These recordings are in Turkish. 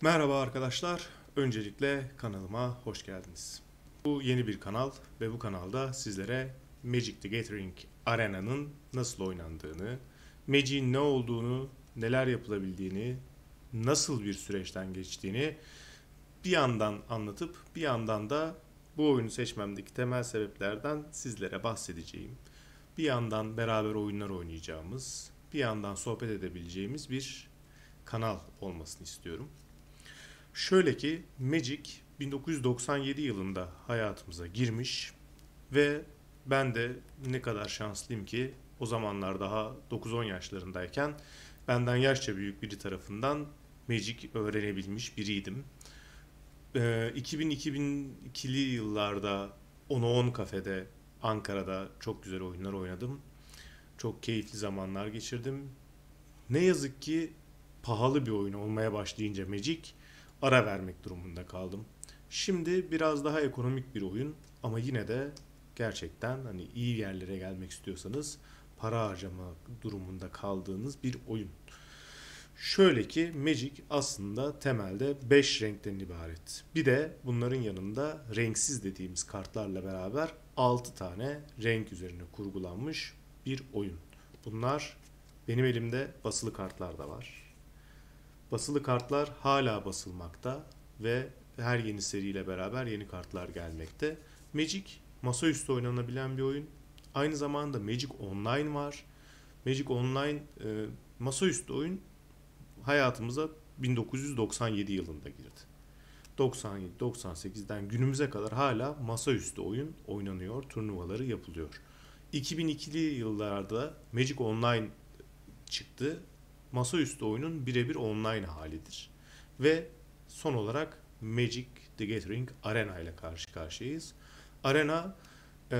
Merhaba arkadaşlar. Öncelikle kanalıma hoş geldiniz. Bu yeni bir kanal ve bu kanalda sizlere Magic the Gathering Arena'nın nasıl oynandığını, Magic'in ne olduğunu, neler yapılabildiğini, nasıl bir süreçten geçtiğini bir yandan anlatıp bir yandan da bu oyunu seçmemdeki temel sebeplerden sizlere bahsedeceğim. Bir yandan beraber oyunlar oynayacağımız, bir yandan sohbet edebileceğimiz bir kanal olmasını istiyorum. Şöyle ki Magic 1997 yılında hayatımıza girmiş ve ben de ne kadar şanslıyım ki o zamanlar daha 9-10 yaşlarındayken benden yaşça büyük biri tarafından Magic öğrenebilmiş biriydim. Ee, 2000-2002'li yıllarda 10'a 10 kafede Ankara'da çok güzel oyunlar oynadım. Çok keyifli zamanlar geçirdim. Ne yazık ki pahalı bir oyun olmaya başlayınca Magic ara vermek durumunda kaldım. Şimdi biraz daha ekonomik bir oyun ama yine de gerçekten hani iyi yerlere gelmek istiyorsanız para harcama durumunda kaldığınız bir oyun. Şöyle ki Magic aslında temelde 5 renkten ibaret. Bir de bunların yanında renksiz dediğimiz kartlarla beraber 6 tane renk üzerine kurgulanmış bir oyun. Bunlar benim elimde basılı kartlar da var. Basılı kartlar hala basılmakta ve her yeni seriyle beraber yeni kartlar gelmekte. Magic masaüstü oynanabilen bir oyun. Aynı zamanda Magic Online var. Magic Online e, masaüstü oyun hayatımıza 1997 yılında girdi. 97-98'den günümüze kadar hala masaüstü oyun oynanıyor, turnuvaları yapılıyor. 2002'li yıllarda Magic Online çıktı. Masaüstü oyunun birebir online halidir. Ve son olarak Magic the Gathering Arena ile karşı karşıyayız. Arena e,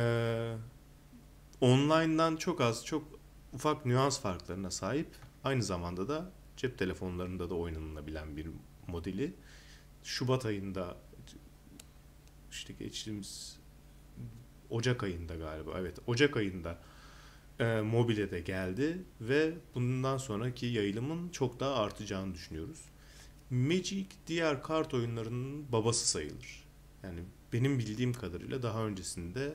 online'dan çok az, çok ufak nüans farklarına sahip. Aynı zamanda da cep telefonlarında da oynanılabilen bir modeli. Şubat ayında işte geçtiğimiz Ocak ayında galiba evet Ocak ayında e, mobile de geldi ve bundan sonraki yayılımın çok daha artacağını düşünüyoruz. Magic diğer kart oyunlarının babası sayılır. Yani benim bildiğim kadarıyla daha öncesinde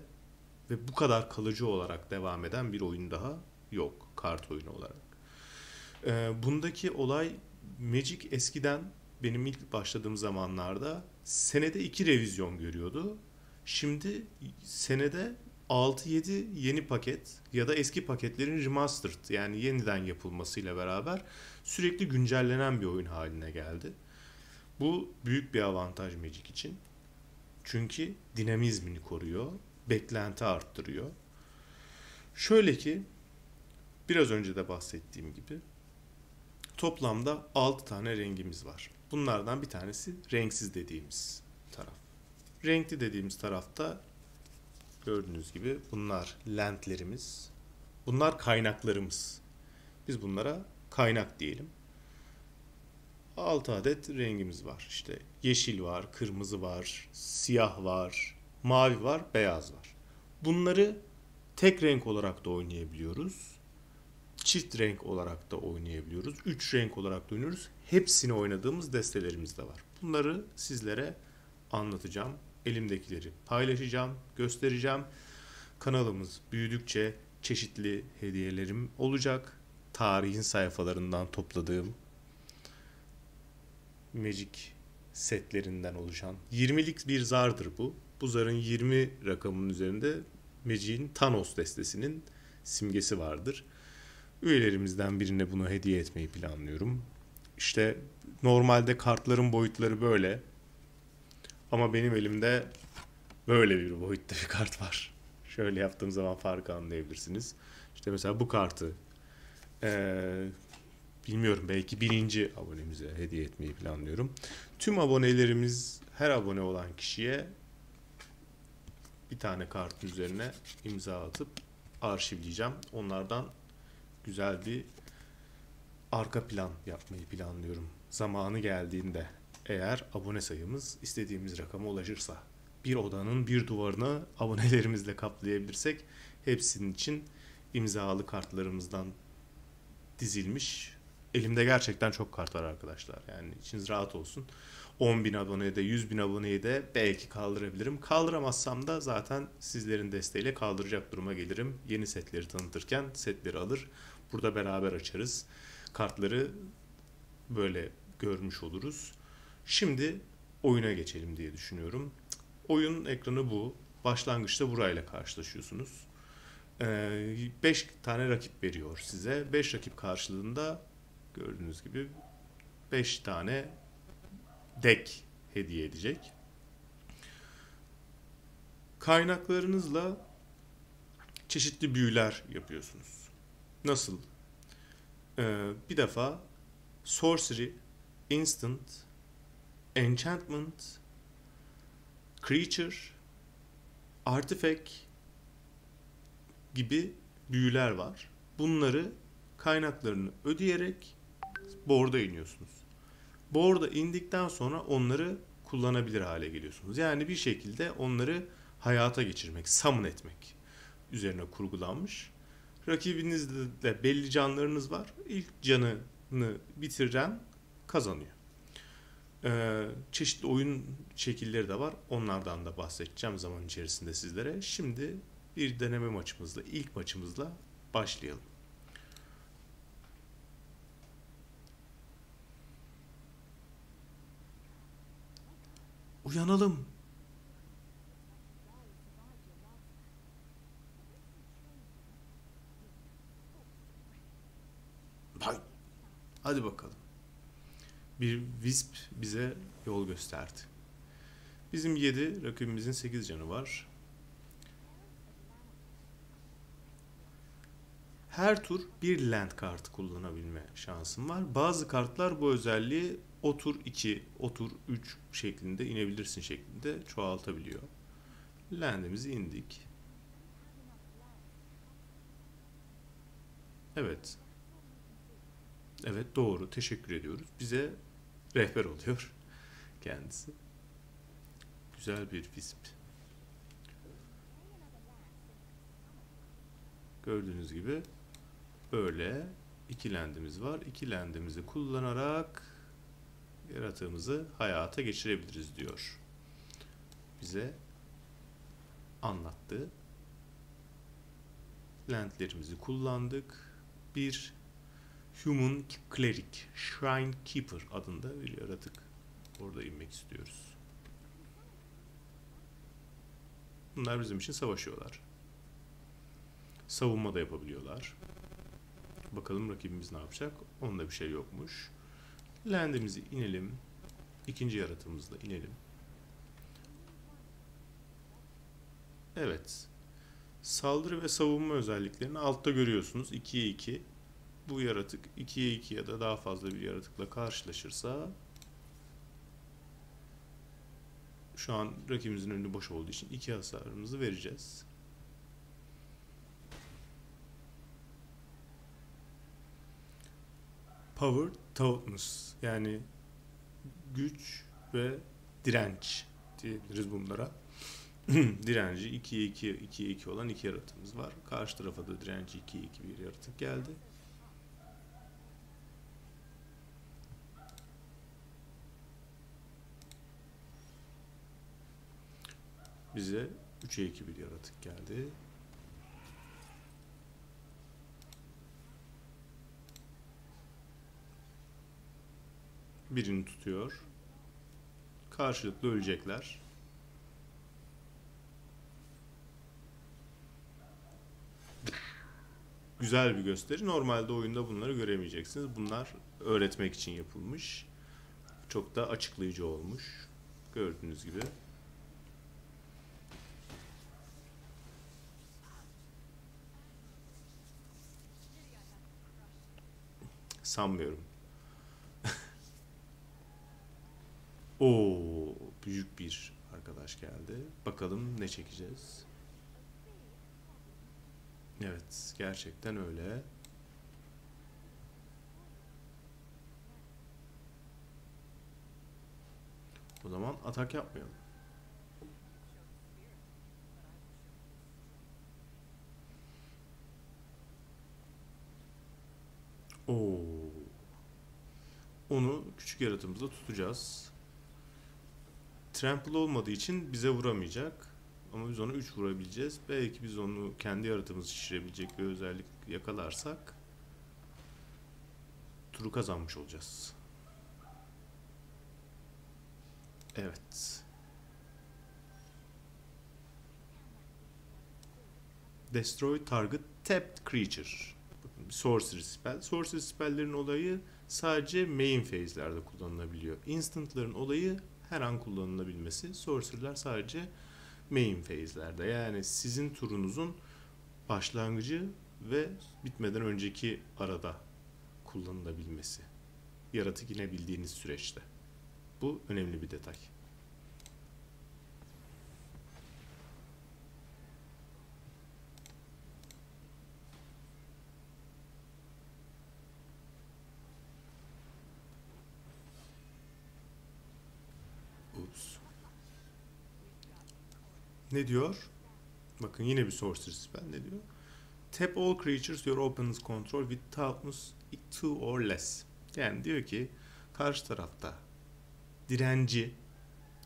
ve bu kadar kalıcı olarak devam eden bir oyun daha yok kart oyunu olarak. E, bundaki olay Magic eskiden benim ilk başladığım zamanlarda senede iki revizyon görüyordu. Şimdi senede 6-7 yeni paket ya da eski paketlerin remastered yani yeniden yapılmasıyla beraber sürekli güncellenen bir oyun haline geldi. Bu büyük bir avantaj Magic için. Çünkü dinamizmini koruyor, beklenti arttırıyor. Şöyle ki biraz önce de bahsettiğim gibi toplamda 6 tane rengimiz var. Bunlardan bir tanesi renksiz dediğimiz taraf. Renkli dediğimiz tarafta gördüğünüz gibi bunlar lentlerimiz. Bunlar kaynaklarımız. Biz bunlara kaynak diyelim. 6 adet rengimiz var. İşte yeşil var, kırmızı var, siyah var, mavi var, beyaz var. Bunları tek renk olarak da oynayabiliyoruz. Çift renk olarak da oynayabiliyoruz. Üç renk olarak da oynuyoruz. Hepsini oynadığımız destelerimiz de var. Bunları sizlere anlatacağım. Elimdekileri paylaşacağım, göstereceğim. Kanalımız büyüdükçe çeşitli hediyelerim olacak. Tarihin sayfalarından topladığım Magic setlerinden oluşan 20'lik bir zardır bu. Bu zarın 20 rakamının üzerinde Magic'in Thanos destesinin simgesi vardır. Üyelerimizden birine bunu hediye etmeyi planlıyorum. İşte normalde kartların boyutları böyle. Ama benim elimde böyle bir boyutta bir kart var. Şöyle yaptığım zaman farkı anlayabilirsiniz. İşte mesela bu kartı ee, bilmiyorum belki birinci abonemize hediye etmeyi planlıyorum. Tüm abonelerimiz her abone olan kişiye bir tane kart üzerine imza atıp arşivleyeceğim. Onlardan güzel bir arka plan yapmayı planlıyorum. Zamanı geldiğinde eğer abone sayımız istediğimiz rakama ulaşırsa bir odanın bir duvarını abonelerimizle kaplayabilirsek hepsinin için imzalı kartlarımızdan dizilmiş elimde gerçekten çok kart var arkadaşlar. Yani içiniz rahat olsun. 10 bin aboneye de 100 bin aboneye de belki kaldırabilirim. Kaldıramazsam da zaten sizlerin desteğiyle kaldıracak duruma gelirim. Yeni setleri tanıtırken setleri alır. Burada beraber açarız. Kartları böyle görmüş oluruz. Şimdi oyuna geçelim diye düşünüyorum. Oyun ekranı bu. Başlangıçta burayla karşılaşıyorsunuz. 5 tane rakip veriyor size. 5 rakip karşılığında gördüğünüz gibi 5 tane deck hediye edecek. Kaynaklarınızla çeşitli büyüler yapıyorsunuz. Nasıl? Ee, bir defa Sorcery, Instant, Enchantment, Creature, Artifact gibi büyüler var. Bunları kaynaklarını ödeyerek board'a iniyorsunuz. Board'a indikten sonra onları kullanabilir hale geliyorsunuz. Yani bir şekilde onları hayata geçirmek, summon etmek üzerine kurgulanmış. Rakibinizde de belli canlarınız var. İlk canını bitiren kazanıyor. Ee, çeşitli oyun şekilleri de var. Onlardan da bahsedeceğim zaman içerisinde sizlere. Şimdi bir deneme maçımızla, ilk maçımızla başlayalım. Uyanalım. Hay. Hadi bakalım. Bir Wisp bize yol gösterdi. Bizim 7, rakibimizin 8 canı var. Her tur bir land kartı kullanabilme şansım var. Bazı kartlar bu özelliği o tur 2, o tur 3 şeklinde inebilirsin şeklinde çoğaltabiliyor. Land'imizi indik. Evet. Evet doğru. Teşekkür ediyoruz. Bize rehber oluyor kendisi. Güzel bir wisp. Gördüğünüz gibi böyle iki lendimiz var. İki lendimizi kullanarak yaratığımızı hayata geçirebiliriz diyor. Bize anlattı. Lentlerimizi kullandık. Bir Human Cleric Shrine Keeper adında bir yaratık. Orada inmek istiyoruz. Bunlar bizim için savaşıyorlar. Savunma da yapabiliyorlar. Bakalım rakibimiz ne yapacak? Onda bir şey yokmuş. Land'imizi inelim. İkinci yaratığımızla inelim. Evet. Saldırı ve savunma özelliklerini altta görüyorsunuz. 2'ye 2. Bu yaratık 2'ye 2 ya da daha fazla bir yaratıkla karşılaşırsa şu an rakibimizin önü boş olduğu için 2 hasarımızı vereceğiz. Power Toughness yani güç ve direnç diyebiliriz bunlara. direnci 2'ye 2 2'ye 2 olan iki yaratığımız var. Karşı tarafa da direnci 2'ye 2 bir yaratık geldi. Bize 3'e 2 bir yaratık geldi. Birini tutuyor. Karşılıklı ölecekler. Güzel bir gösteri. Normalde oyunda bunları göremeyeceksiniz. Bunlar öğretmek için yapılmış. Çok da açıklayıcı olmuş. Gördüğünüz gibi. Sanmıyorum. Oo, büyük bir arkadaş geldi. Bakalım ne çekeceğiz. Evet, gerçekten öyle. O zaman atak yapmayalım. Oo, onu küçük yaratığımızda tutacağız. Trample olmadığı için bize vuramayacak. Ama biz onu 3 vurabileceğiz. Belki biz onu kendi yaratığımız şişirebilecek bir özellik yakalarsak turu kazanmış olacağız. Evet. Destroy target tapped creature. Bakın bir sorcery spell. Sorcery spell'lerin olayı sadece main phase'lerde kullanılabiliyor. Instant'ların olayı her an kullanılabilmesi. Sorcery'ler sadece main phase'lerde. Yani sizin turunuzun başlangıcı ve bitmeden önceki arada kullanılabilmesi. Yaratık inebildiğiniz süreçte. Bu önemli bir detay. Ups. Ne diyor? Bakın yine bir sorcery spell ne diyor? Tap all creatures your opponent's control with toughness 2 or less. Yani diyor ki karşı tarafta direnci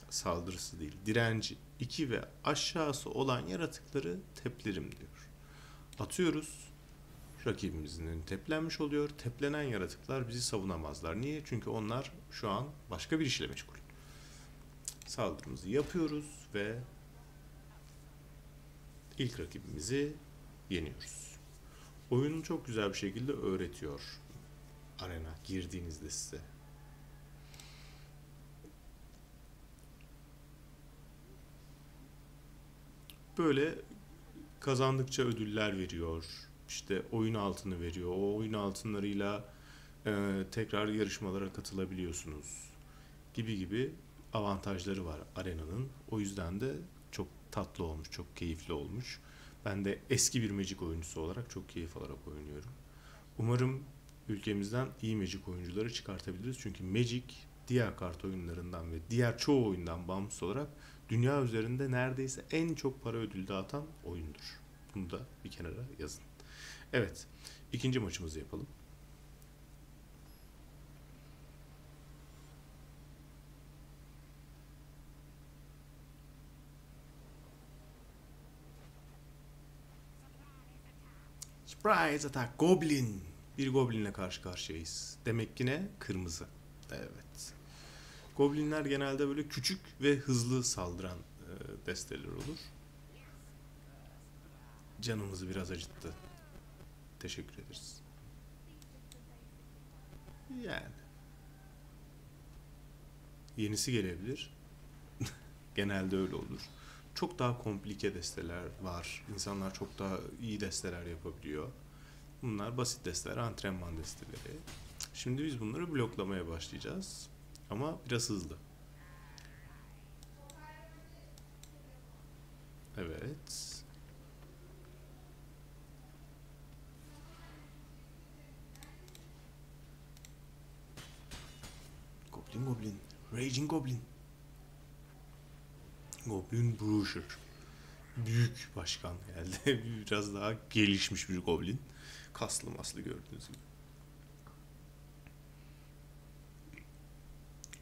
saldırısı değil, direnci 2 ve aşağısı olan yaratıkları teplerim diyor. Atıyoruz. Rakibimizin teplenmiş oluyor. Teplenen yaratıklar bizi savunamazlar. Niye? Çünkü onlar şu an başka bir işle meşgul. Saldırımızı yapıyoruz ve ilk rakibimizi yeniyoruz. Oyunu çok güzel bir şekilde öğretiyor arena girdiğinizde size. Böyle kazandıkça ödüller veriyor. İşte oyun altını veriyor. O oyun altınlarıyla e, tekrar yarışmalara katılabiliyorsunuz. Gibi gibi avantajları var arenanın. O yüzden de tatlı olmuş, çok keyifli olmuş. Ben de eski bir Magic oyuncusu olarak çok keyif alarak oynuyorum. Umarım ülkemizden iyi Magic oyuncuları çıkartabiliriz. Çünkü Magic diğer kart oyunlarından ve diğer çoğu oyundan bağımsız olarak dünya üzerinde neredeyse en çok para ödülü dağıtan oyundur. Bunu da bir kenara yazın. Evet, ikinci maçımızı yapalım. Surprise attack goblin. Bir goblinle karşı karşıyayız. Demek ki ne? Kırmızı. Evet. Goblinler genelde böyle küçük ve hızlı saldıran e, desteler olur. Canımızı biraz acıttı. Teşekkür ederiz. Yani. Yenisi gelebilir. Genelde öyle olur. Çok daha komplike desteler var. İnsanlar çok daha iyi desteler yapabiliyor. Bunlar basit desteler, antrenman desteleri. Şimdi biz bunları bloklamaya başlayacağız. Ama biraz hızlı. Evet. Goblin Goblin. Raging Goblin. Goblin Bruiser. Büyük başkan geldi. Biraz daha gelişmiş bir goblin. Kaslı maslı gördüğünüz gibi.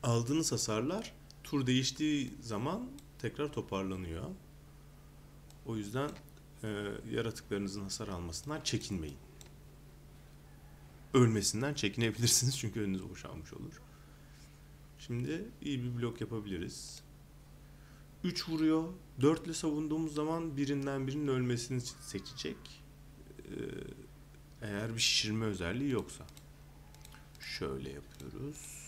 Aldığınız hasarlar tur değiştiği zaman tekrar toparlanıyor. O yüzden e, yaratıklarınızın hasar almasından çekinmeyin. Ölmesinden çekinebilirsiniz çünkü önünüz boşalmış olur. Şimdi iyi bir blok yapabiliriz. 3 vuruyor. 4 ile savunduğumuz zaman birinden birinin ölmesini seçecek. Eğer bir şişirme özelliği yoksa. Şöyle yapıyoruz.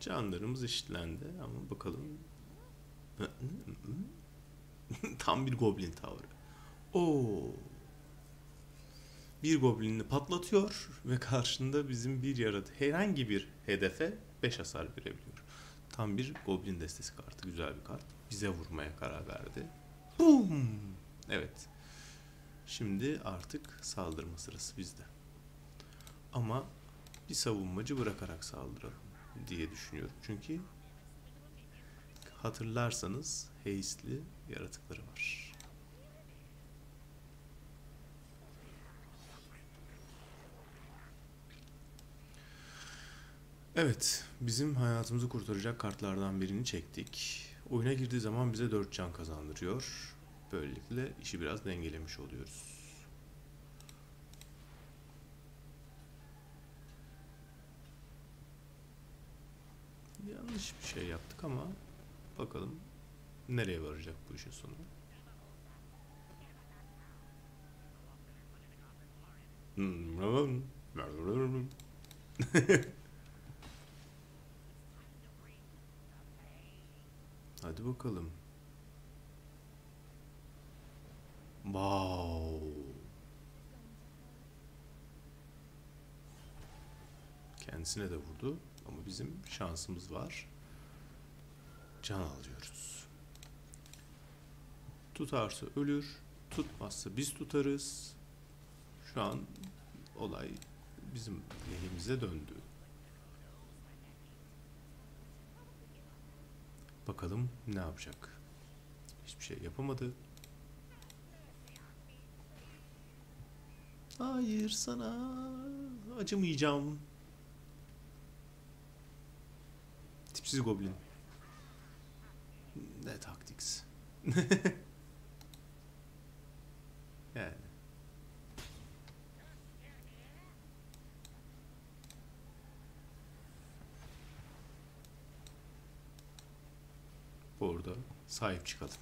Canlarımız eşitlendi ama bakalım. Tam bir goblin tavrı. Oo. Bir goblinini patlatıyor ve karşında bizim bir yaratı herhangi bir hedefe 5 hasar verebiliyor. Tam bir goblin destesi kartı. Güzel bir kart. Bize vurmaya karar verdi. Boom! Evet. Şimdi artık saldırma sırası bizde. Ama bir savunmacı bırakarak saldıralım diye düşünüyorum. Çünkü hatırlarsanız haste'li yaratıkları var. Evet, bizim hayatımızı kurtaracak kartlardan birini çektik. Oyuna girdiği zaman bize 4 can kazandırıyor. Böylelikle işi biraz dengelemiş oluyoruz. Yanlış bir şey yaptık ama bakalım nereye varacak bu işin sonu. Hmm, Hadi bakalım. Wow. Kendisine de vurdu ama bizim şansımız var. Can alıyoruz. Tutarsa ölür, tutmazsa biz tutarız. Şu an olay bizim lehimize döndü. Bakalım ne yapacak. Hiçbir şey yapamadı. Hayır sana acımayacağım. Tipsiz goblin. Ne taktiks. yani. Orada sahip çıkalım.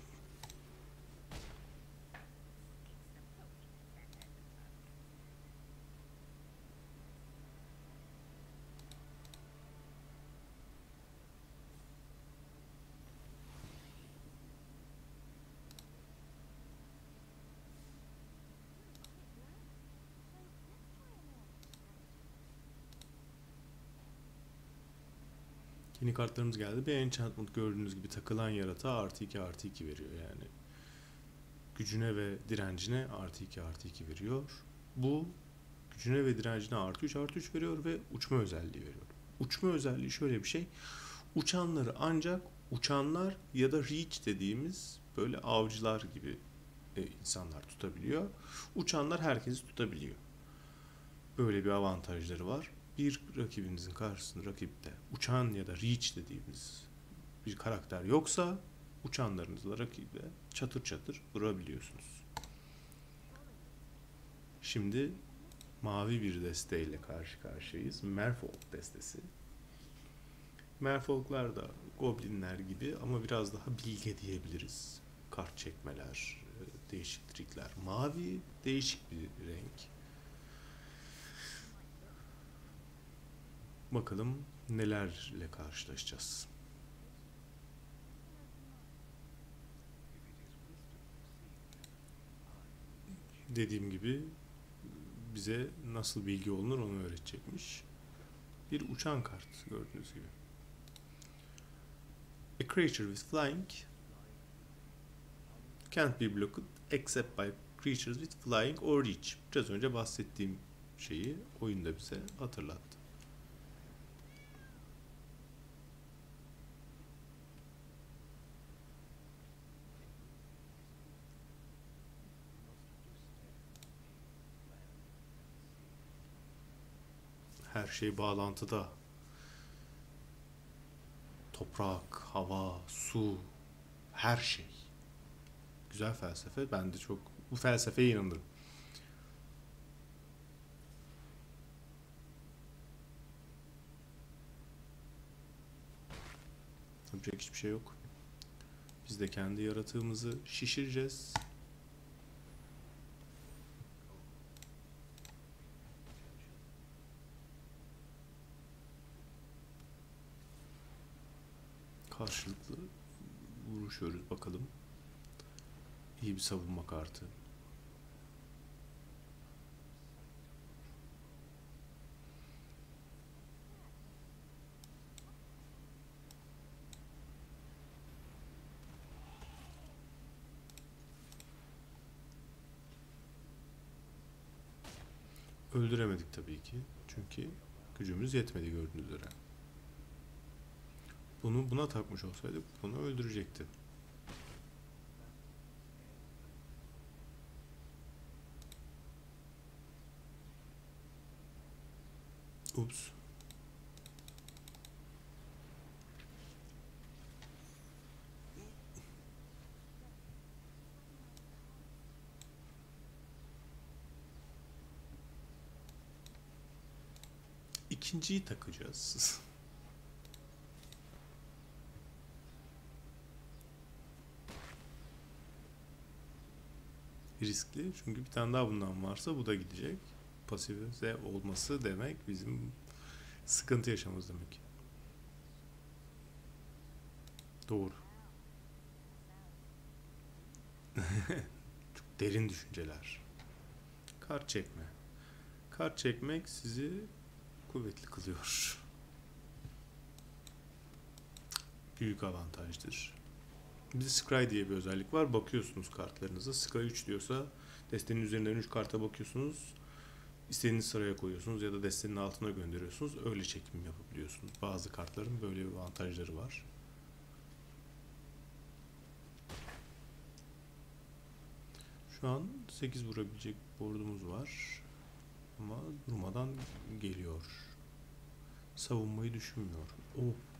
Kartlarımız geldi. Bir enchantment gördüğünüz gibi takılan yaratığa artı 2 artı 2 veriyor yani. Gücüne ve direncine artı 2 artı 2 veriyor. Bu gücüne ve direncine artı 3 artı 3 veriyor ve uçma özelliği veriyor. Uçma özelliği şöyle bir şey. Uçanları ancak uçanlar ya da reach dediğimiz böyle avcılar gibi e, insanlar tutabiliyor. Uçanlar herkesi tutabiliyor. Böyle bir avantajları var bir rakibinizin karşısında rakipte uçan ya da reach dediğimiz bir karakter yoksa uçanlarınızla rakibe çatır çatır vurabiliyorsunuz. Şimdi mavi bir desteğiyle karşı karşıyayız. Merfolk destesi. Merfolklar da goblinler gibi ama biraz daha bilge diyebiliriz. Kart çekmeler, e, değişik trikler. Mavi değişik bir renk. Bakalım nelerle karşılaşacağız. Dediğim gibi bize nasıl bilgi olunur onu öğretecekmiş. Bir uçan kart gördüğünüz gibi. A creature with flying can't be blocked except by creatures with flying or reach. Biraz önce bahsettiğim şeyi oyunda bize hatırlattı. Her şey bağlantıda. Toprak, hava, su, her şey. Güzel felsefe. Ben de çok bu felsefeye inanırım. Yapacak hiçbir şey yok. Biz de kendi yaratığımızı şişireceğiz. Karşılıklı vuruşuyoruz bakalım. İyi bir savunma kartı. Öldüremedik tabii ki. Çünkü gücümüz yetmedi gördüğünüz üzere. Bunu buna takmış olsaydık bunu öldürecekti. Ups. İkinciyi takacağız. Riskli çünkü bir tane daha bundan varsa bu da gidecek. Pasifize olması demek bizim sıkıntı yaşamamız demek. Doğru. Çok derin düşünceler. Kart çekme. Kart çekmek sizi kuvvetli kılıyor. Büyük avantajdır. Bir de Scry diye bir özellik var. Bakıyorsunuz kartlarınıza. Scry 3 diyorsa destenin üzerinden 3 karta bakıyorsunuz. İstediğiniz sıraya koyuyorsunuz ya da destenin altına gönderiyorsunuz. Öyle çekim yapabiliyorsunuz. Bazı kartların böyle bir avantajları var. Şu an 8 vurabilecek boardumuz var. Ama durmadan geliyor. Savunmayı düşünmüyor. Oh.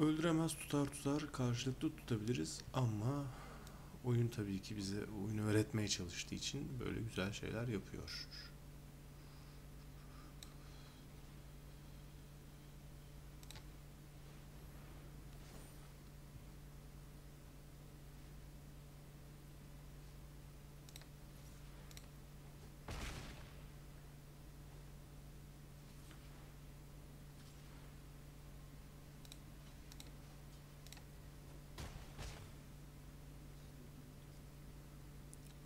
Öldüremez tutar tutar karşılıklı tutabiliriz ama oyun tabii ki bize oyunu öğretmeye çalıştığı için böyle güzel şeyler yapıyor.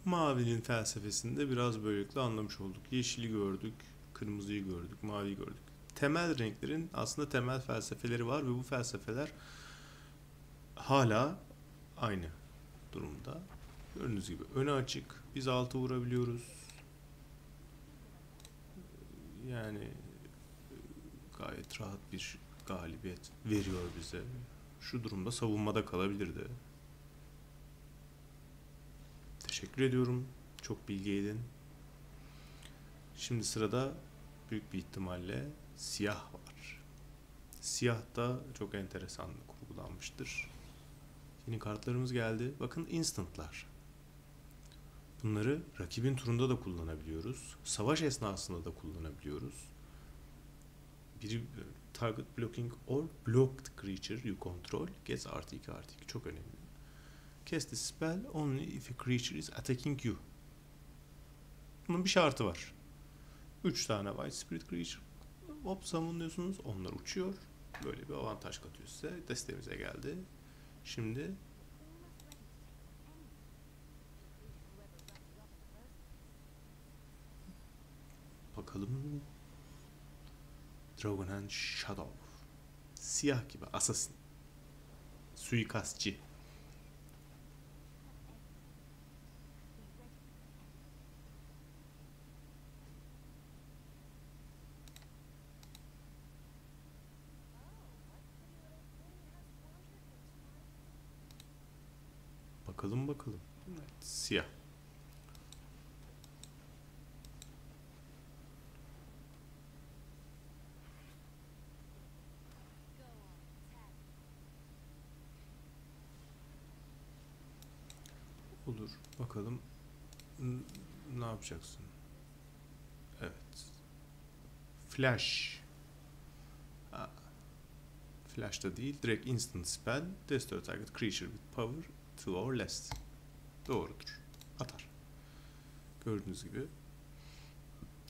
Mavinin felsefesini de biraz böylelikle anlamış olduk. Yeşili gördük, kırmızıyı gördük, maviyi gördük. Temel renklerin aslında temel felsefeleri var ve bu felsefeler hala aynı durumda. Gördüğünüz gibi öne açık. Biz altı vurabiliyoruz. Yani gayet rahat bir galibiyet veriyor bize. Şu durumda savunmada kalabilirdi. Teşekkür ediyorum. Çok bilgiydin. Şimdi sırada büyük bir ihtimalle siyah var. Siyah da çok enteresan kurgulanmıştır. Yeni kartlarımız geldi. Bakın instantlar. Bunları rakibin turunda da kullanabiliyoruz. Savaş esnasında da kullanabiliyoruz. Biri target blocking or blocked creature you control gets artı 2 artı 2 çok önemli. Cast the spell only if a creature is attacking you. Bunun bir şartı var. 3 tane White Spirit Creature hop savunuyorsunuz. Onlar uçuyor. Böyle bir avantaj katıyor size. Destemize geldi. Şimdi bakalım Dragonhand Shadow siyah gibi assassin suikastçı Bakalım bakalım. Evet, siyah. Olur. Bakalım ne yapacaksın? Evet. Flash. Ha. Flash da değil. Direkt instant spell. Destroy target creature with power two or less. Doğrudur. Atar. Gördüğünüz gibi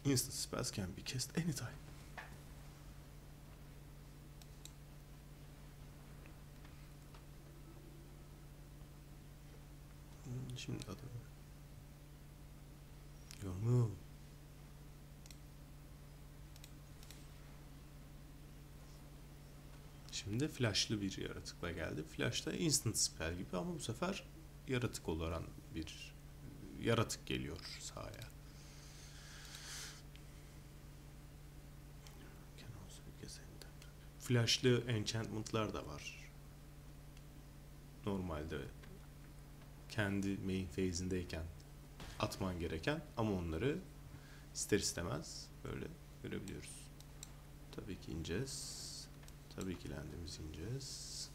instant spells can be cast anytime. Hmm, Şimdi adı. Your Şimdi flashlı bir yaratıkla geldi. Flash da instant spell gibi ama bu sefer yaratık olarak bir yaratık geliyor sahaya. Flashlı enchantment'lar da var. Normalde kendi main phase'indeyken atman gereken ama onları ister istemez böyle görebiliyoruz. Tabii ki ineceğiz. Tabii ki lendimizi ineceğiz.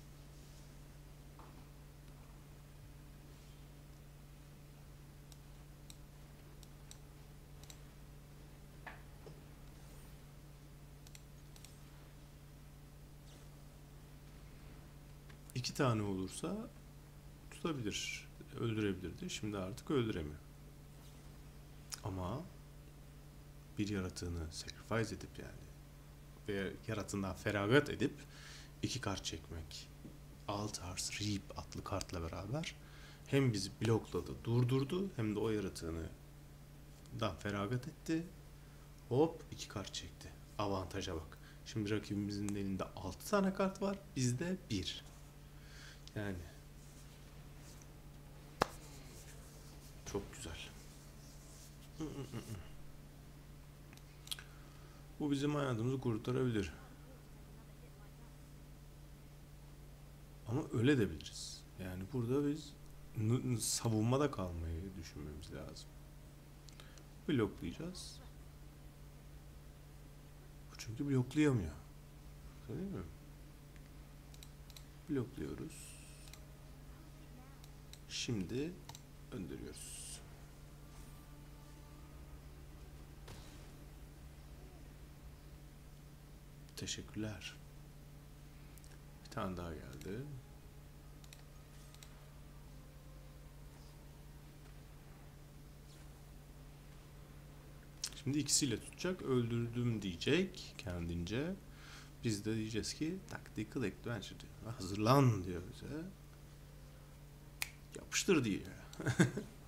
İki tane olursa tutabilir, öldürebilirdi. Şimdi artık öldüremiyor. Ama bir yaratığını sacrifice edip yani ve yaratığından feragat edip iki kart çekmek Altars Reap adlı kartla beraber hem bizi blokladı, durdurdu hem de o yaratığını dan feragat etti. Hop iki kart çekti. Avantaja bak. Şimdi rakibimizin elinde 6 tane kart var. Bizde 1. Yani çok güzel. Bu bizim hayatımızı kurtarabilir. Ama öyle de biliriz. Yani burada biz savunmada kalmayı düşünmemiz lazım. Bloklayacağız. Çünkü bloklayamıyor. Değil mi? Blokluyoruz. Şimdi öndürüyoruz. Teşekkürler. Bir tane daha geldi. Şimdi ikisiyle tutacak. Öldürdüm diyecek kendince. Biz de diyeceğiz ki Tactical Adventure diyor. Hazırlan diyor bize. Yapıştır diyor.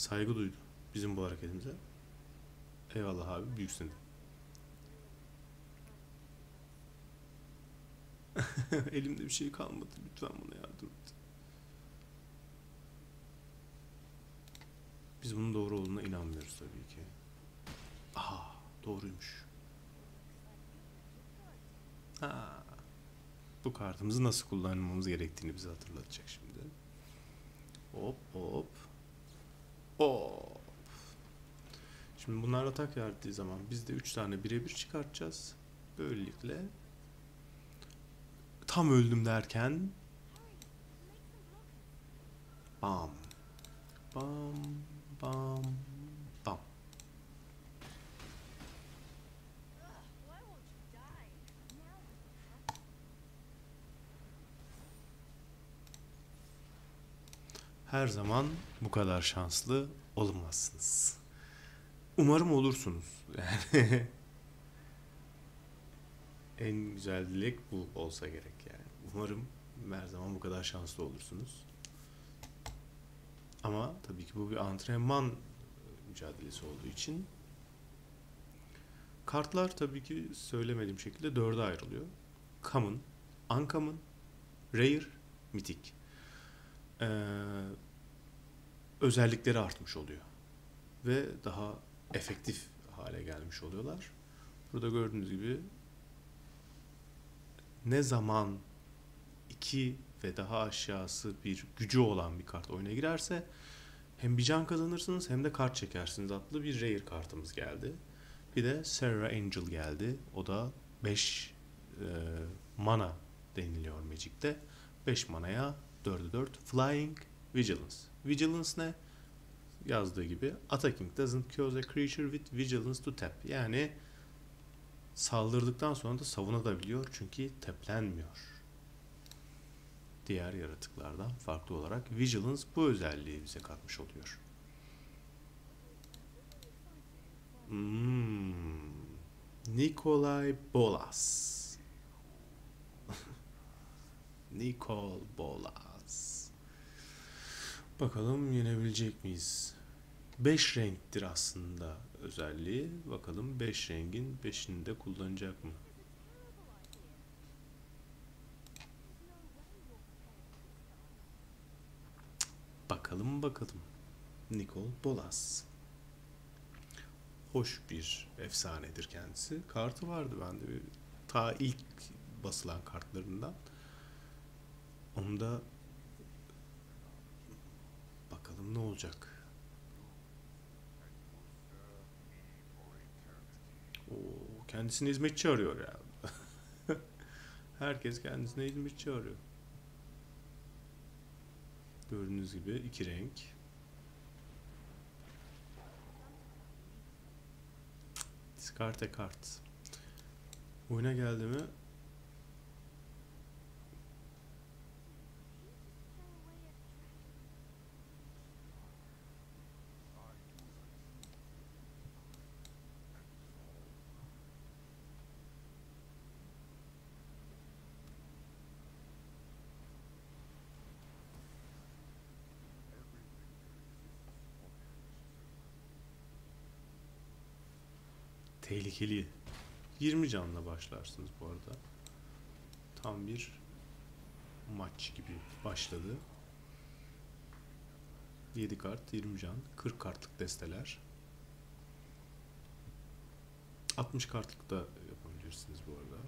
Saygı duydu bizim bu hareketimize. Eyvallah abi büyüksün. Elimde bir şey kalmadı. Lütfen bana yardım et. Biz bunun doğru olduğuna inanmıyoruz tabii ki. Aha doğruymuş. Ha, bu kartımızı nasıl kullanmamız gerektiğini bize hatırlatacak şimdi. Hop hop. Hop. Şimdi bunlar atak verdiği zaman biz de 3 tane birebir çıkartacağız. Böylelikle tam öldüm derken bam bam bam her zaman bu kadar şanslı olamazsınız. Umarım olursunuz. Yani en güzel dilek bu olsa gerek yani. Umarım her zaman bu kadar şanslı olursunuz. Ama tabii ki bu bir antrenman mücadelesi olduğu için kartlar tabii ki söylemediğim şekilde dörde ayrılıyor. Common, Uncommon, Rare, Mythic. Ee, özellikleri artmış oluyor. Ve daha efektif hale gelmiş oluyorlar. Burada gördüğünüz gibi ne zaman iki ve daha aşağısı bir gücü olan bir kart oyuna girerse hem bir can kazanırsınız hem de kart çekersiniz adlı bir rare kartımız geldi. Bir de Sarah Angel geldi. O da 5 mana deniliyor Magic'te. 5 manaya 4'e 4 Flying Vigilance. Vigilance ne? Yazdığı gibi attacking doesn't cause a creature with vigilance to tap. Yani saldırdıktan sonra da savunabiliyor çünkü teplenmiyor. Diğer yaratıklardan farklı olarak Vigilance bu özelliği bize katmış oluyor. Hmm. Nikolay Bolas. Nikol Bolas. Bakalım yenebilecek miyiz? 5 renktir aslında özelliği. Bakalım 5 rengin 5'ini de kullanacak mı? Bakalım bakalım. Nikol Bolas. Hoş bir efsanedir kendisi. Kartı vardı bende. bir- Ta ilk basılan kartlarından. Onu da Bakalım ne olacak. Oo, kendisini hizmetçi arıyor ya. Herkes kendisine hizmetçi arıyor. Gördüğünüz gibi iki renk. Diskarte kart. Oyuna geldi mi? Tehlikeli. 20 canla başlarsınız bu arada. Tam bir maç gibi başladı. 7 kart, 20 can, 40 kartlık desteler. 60 kartlık da yapabilirsiniz bu arada.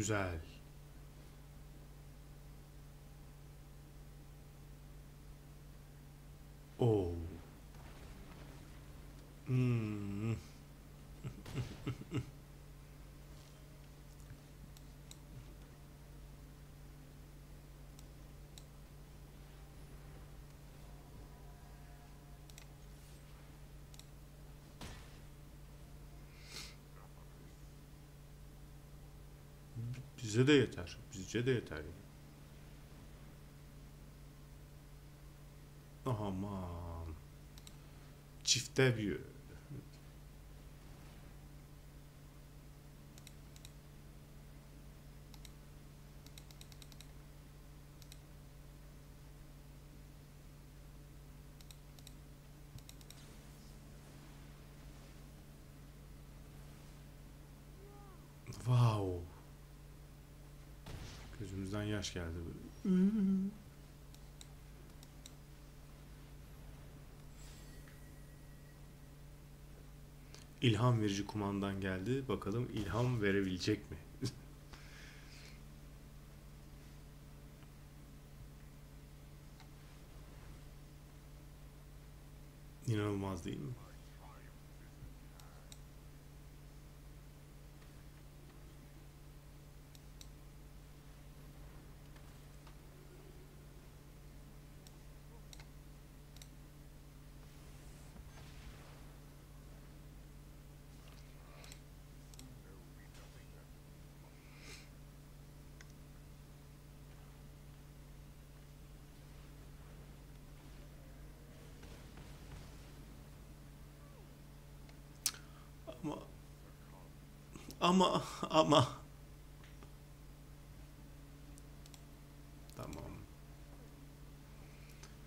Güzel. Oo. Hmm. Bize de yeter. Bizce de yeter. yani. Aman. Çifte büyü. Wow. Gözümüzden yaş geldi böyle. İlham verici kumandan geldi. Bakalım ilham verebilecek mi? İnanılmaz değil mi? Ama ama ama Tamam.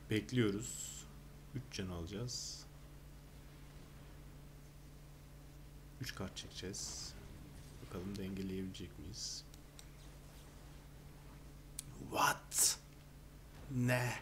Bekliyoruz. 3 can alacağız. 3 kart çekeceğiz. Bakalım dengeleyebilecek miyiz? What? Ne?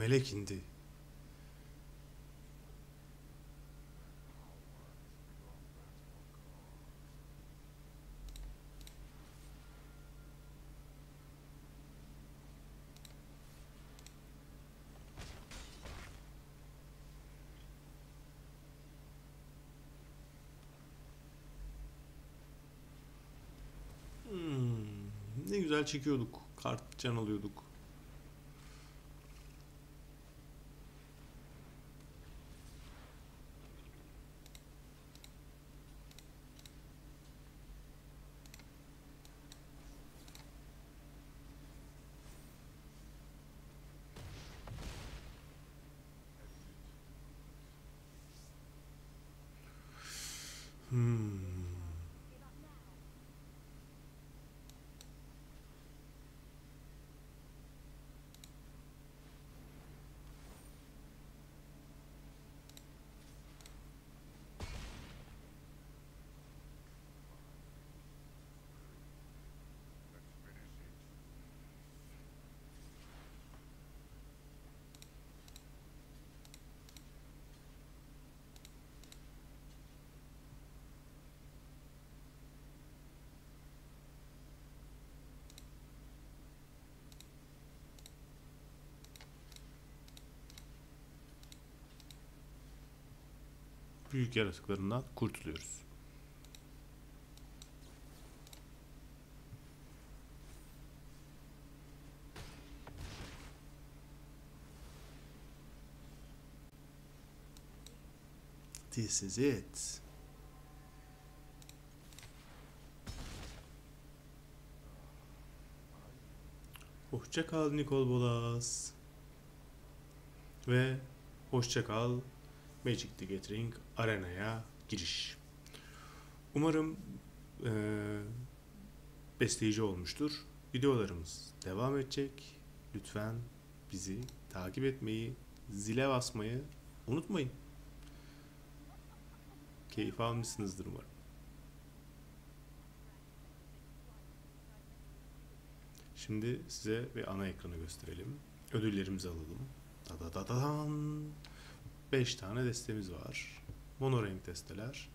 Melek indi. Hmm, ne güzel çekiyorduk. Kart can alıyorduk. Büyük yaratıklarından kurtuluyoruz. This is it. Hoşça kal Nikol Bolas. Ve hoşça kal Magic the Gathering Arena'ya giriş. Umarım eee besleyici olmuştur. Videolarımız devam edecek. Lütfen bizi takip etmeyi, zile basmayı unutmayın. Keyif almışsınızdır umarım. Şimdi size bir ana ekranı gösterelim. Ödüllerimizi alalım. Da da da da dan. 5 tane destemiz var. Mono renk desteler.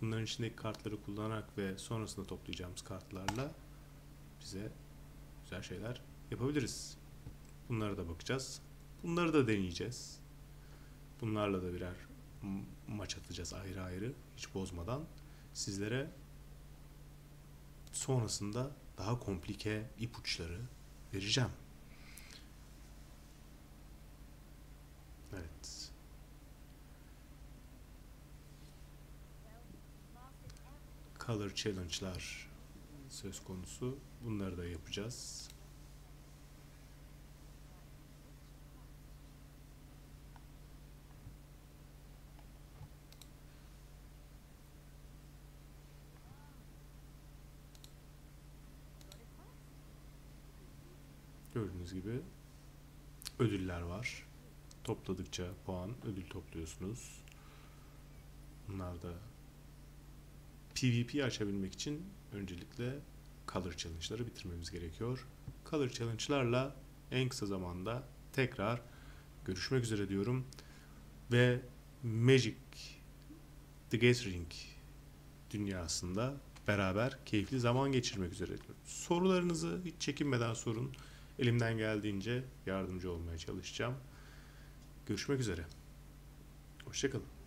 Bunların içindeki kartları kullanarak ve sonrasında toplayacağımız kartlarla bize güzel şeyler yapabiliriz. Bunlara da bakacağız. Bunları da deneyeceğiz. Bunlarla da birer maç atacağız ayrı ayrı hiç bozmadan. Sizlere sonrasında daha komplike ipuçları vereceğim. Evet. Color challenge'lar söz konusu. Bunları da yapacağız. Gördüğünüz gibi ödüller var. Topladıkça puan, ödül topluyorsunuz. Bunlar da PvP açabilmek için öncelikle Color Challenge'ları bitirmemiz gerekiyor. Color Challenge'larla en kısa zamanda tekrar görüşmek üzere diyorum. Ve Magic The Gathering dünyasında beraber keyifli zaman geçirmek üzere diyorum. Sorularınızı hiç çekinmeden sorun. Elimden geldiğince yardımcı olmaya çalışacağım. Görüşmek üzere. Hoşçakalın.